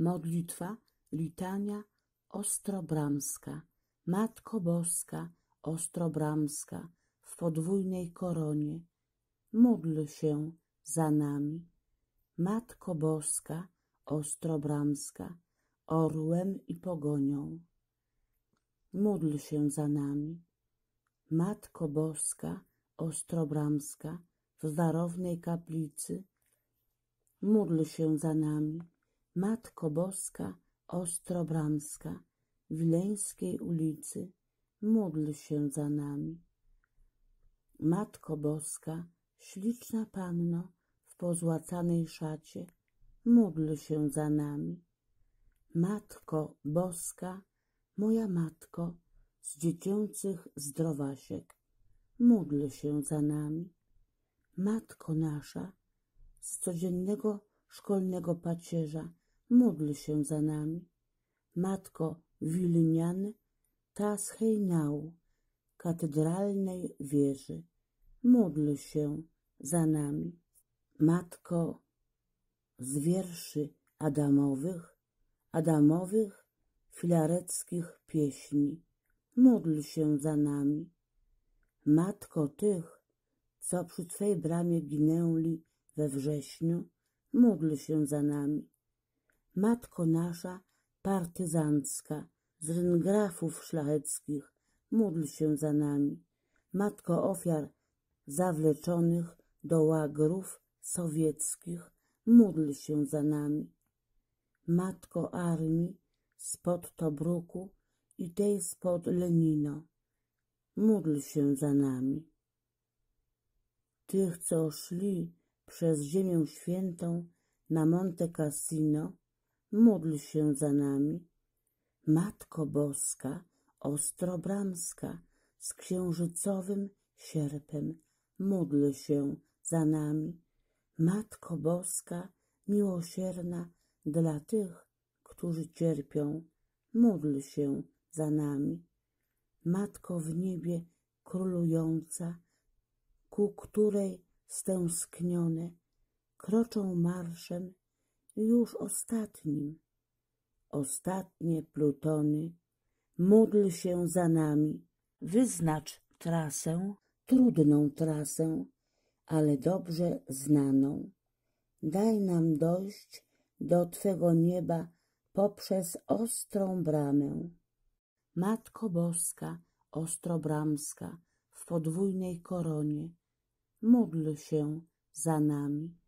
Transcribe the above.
Modlitwa, litania ostrobramska. Matko Boska, ostrobramska, w podwójnej koronie, módl się za nami. Matko Boska, ostrobramska, orłem i pogonią, módl się za nami. Matko Boska, ostrobramska, w warownej kaplicy, módl się za nami. Matko Boska, ostrobramska, Wileńskiej ulicy, módl się za nami. Matko Boska, śliczna Panno, w pozłacanej szacie, módl się za nami. Matko Boska, moja Matko, z dziecięcych zdrowasiek, módl się za nami. Matko nasza, z codziennego szkolnego pacierza, módl się za nami. Matko Wilnian, ta katedralnej wieży, módl się za nami. Matko z wierszy Adamowych, Adamowych filareckich pieśni, módl się za nami. Matko tych, co przy Twej bramie ginęli we wrześniu, módl się za nami. Matko nasza partyzancka, z ryngrafów szlacheckich, módl się za nami. Matko ofiar zawleczonych do łagrów sowieckich, módl się za nami. Matko armii spod Tobruku i tej spod Lenino, módl się za nami. Tych, co szli przez Ziemię Świętą na Monte Cassino, módl się za nami. Matko Boska, ostrobramska, z księżycowym sierpem, módl się za nami. Matko Boska, miłosierna dla tych, którzy cierpią, módl się za nami. Matko w niebie królująca, ku której stęsknione kroczą marszem już ostatnim. Ostatnie plutony, módl się za nami, wyznacz trasę, trudną trasę, ale dobrze znaną. Daj nam dojść do Twego nieba poprzez ostrą bramę. Matko Boska, ostrobramska, w podwójnej koronie, módl się za nami.